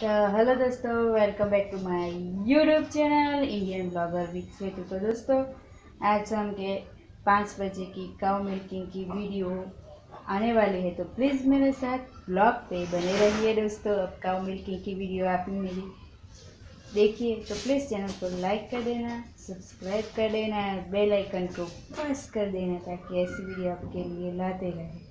तो हेलो दोस्तों welcome back to my YouTube channel Indian blogger with Swetu तो दोस्तों, आज शाम के पाँच बजे की काउ मिल्किंग की वीडियो आने वाली है तो प्लीज़ मेरे साथ ब्लॉग पे बने रहिए दोस्तों। अब काउ मिल्किंग की वीडियो आपने मेरी देखिए तो प्लीज़ चैनल को लाइक कर देना सब्सक्राइब कर देना बेल आइकन को प्रेस कर देना, ताकि ऐसी वीडियो आपके लिए लाते रहे।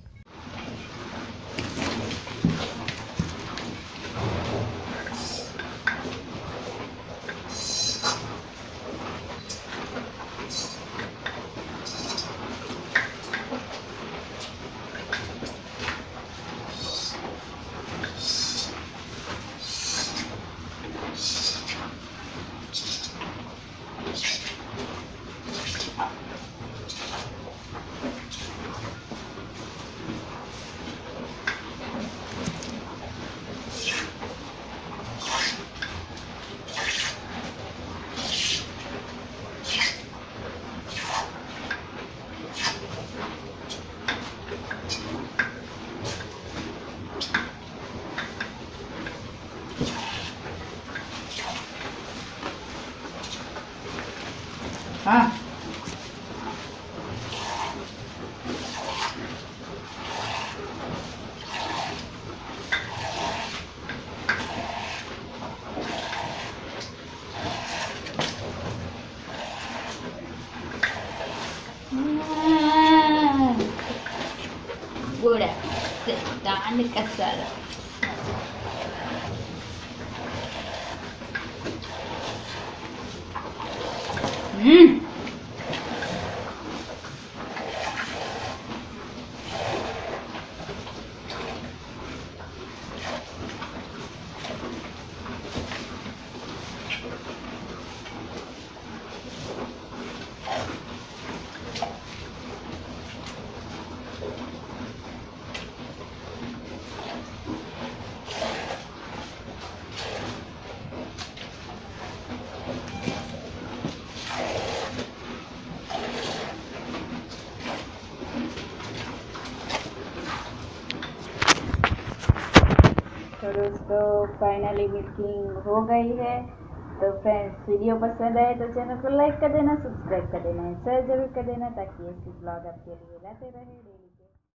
हाँ కూడా దానికి అసలు Mm. दोस्तों फाइनली मीटिंग हो गई है। तो फ्रेंड्स वीडियो पसंद आए तो चैनल को लाइक कर देना सब्सक्राइब कर देना शेयर ज़रूर कर देना ताकि ऐसी ब्लॉग आपके लिए लाते रहे